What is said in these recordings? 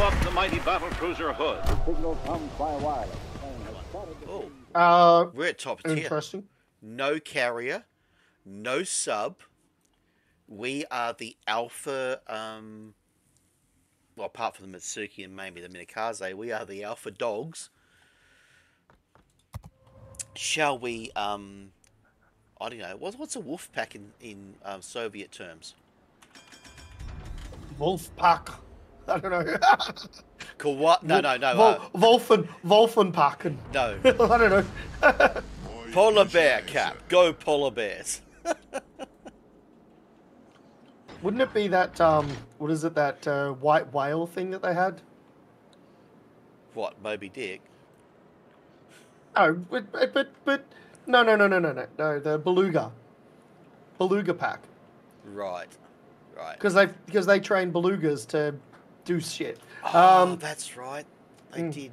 aloft the mighty battle cruiser Hood. Signal comes by wireless. Oh, Uh, we're at top tier. interesting. No carrier, no sub. We are the alpha. Um, well, apart from the Mutsuki and maybe the Minekaze, we are the alpha dogs. Shall we? Um, I don't know. What's what's a wolf pack in in um, Soviet terms? Wolf pack. I don't know. Cool. What? No, no, no. Vol- Uh, Wolfen, Wolfenpacken. no. I don't know. Polar bear cap. Go polar bears. Wouldn't it be that um, what is it that uh, white whale thing that they had? What? Moby Dick. Oh, but but but, but no no no no no no no the beluga, beluga pack Right. Right. because they because they train belugas to do shit. Oh, Um, that's right. They mm. did.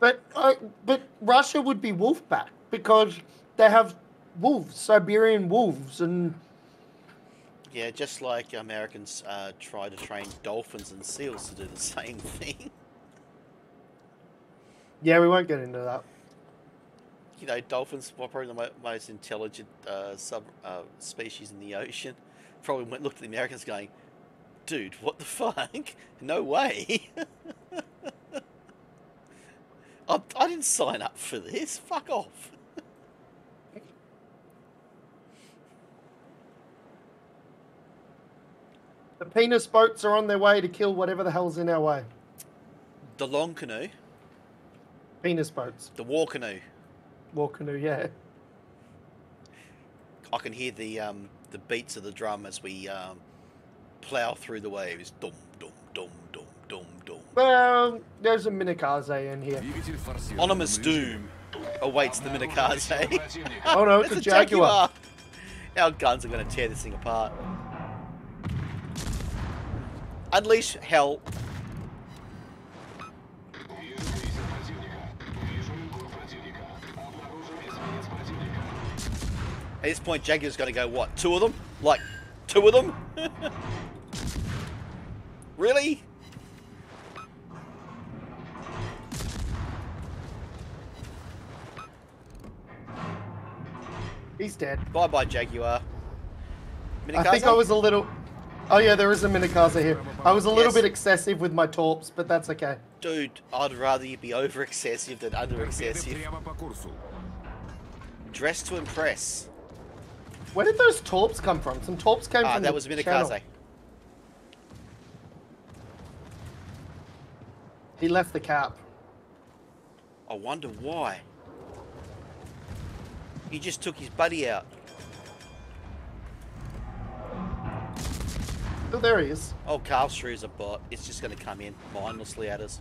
But uh, but Russia would be wolfpack because they have wolves, Siberian wolves, and Yeah, just like Americans uh, try to train dolphins and seals to do the same thing. yeah, we won't get into that. You know, dolphins are probably the mo- most intelligent uh, sub uh, species in the ocean. Probably went looked at the Americans going, "Dude, what the fuck? No way! I, I didn't sign up for this. Fuck off." The penis boats are on their way to kill whatever the hell's in our way. The long canoe, Penis boats, the war canoe. war canoe, yeah. I can hear the um, the beats of the drum as we um, plow through the waves. Dum dum dum dum dum dum. Well, there's a Minekaze in here. Anonymous doom awaits the Minekaze. oh no, it's, it's a, Jaguar. Jaguar. Our guns are going to tear this thing apart. Unleash hell At this point, Jaguar's going to go, what, two of them? Like, two of them? really? He's dead. Bye-bye, Jaguar. I think I was a little... Oh yeah, there is a Minekaze here. I was a little yes. bit excessive with my torps, but that's okay. Dude, I'd rather you be over-excessive than under-excessive. Dress to impress. Where did those torps come from? Some torps came Ah, from that the was channel. He left the cap. I wonder why. He just took his buddy out. Oh, there he is. Oh, Carl Shrew's a bot. It's just going to come in mindlessly at us.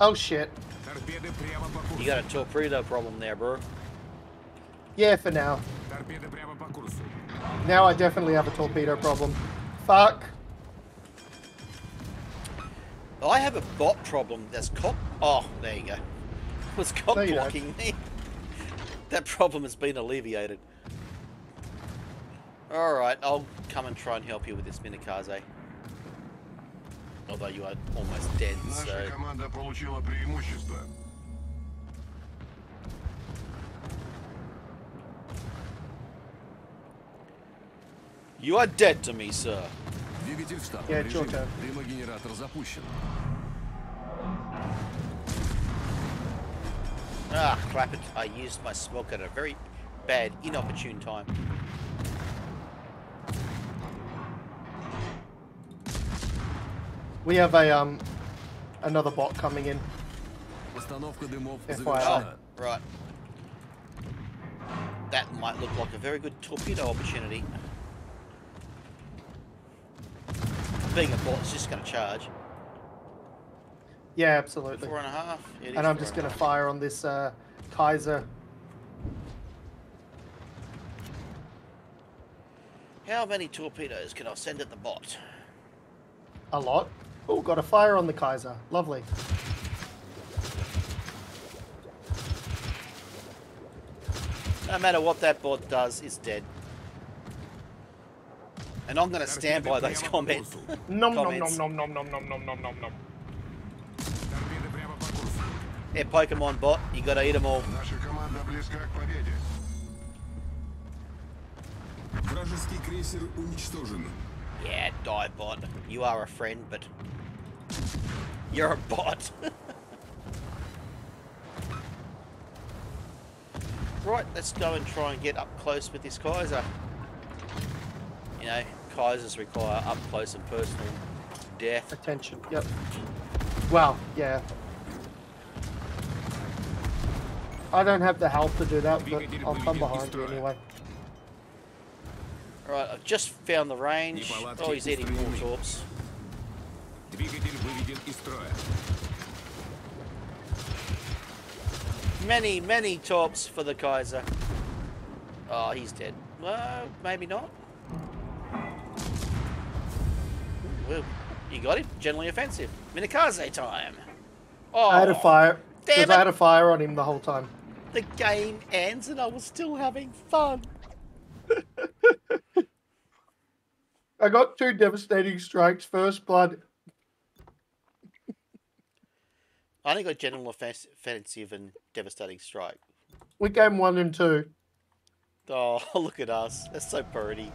Oh shit. You got a torpedo problem there, bro. Yeah, for now. Now I definitely have a torpedo problem. Fuck. I have a bot problem that's cop. Oh, there you go. Was cop blocking me. that problem has been alleviated. Alright, I'll come and try and help you with this minekaze. Eh? Although you are almost dead, Наша so. команда получила преимущество. You are dead to me, sir. Двигатель в штатном Yeah, it's your режиме. turn. Дымогенератор запущен. Ah, crap it. I used my smoke at a very bad, inopportune time. We have a um another bot coming in. FYI. Oh, right. That might look like a very good torpedo opportunity. Being a bot, it's just going to charge. Yeah, absolutely. Four and a half. Yeah, and I'm just going to fire on this uh, Kaiser. How many torpedoes can I send at the bot? A lot. Oh, got a fire on the Kaiser. Lovely. No matter what that bot does, it's dead. And I'm going to stand by those Торпеды comments. прямо по курсу. Nom nom nom Comments. nom nom nom nom nom nom nom nom. Торпеды прямо по курсу. Yeah, Pokemon bot, you got to eat them all. Наша команда близка к победе. Вражеский крейсер уничтожен. Yeah, die bot. You are a friend, but you're a bot. right, let's go and try and get up close with this Kaiser. You know, Kaisers require up close and personal death. Attention. Yep. Well, yeah. I don't have the health to do that, but I'll come behind you anyway. Right, I've just found the range. Oh, he's eating more torps. Many, many torps for the Kaiser. Oh, he's dead. Well, maybe not. Well, you got him. Generally offensive. Minekaze time. Oh, I had a oh, fire. Damn it. I had a fire on him the whole time. The game ends and I was still having fun. I got two devastating strikes, first blood. I only got general offensive and devastating strike. We came one and two. Oh, look at us. That's so pretty.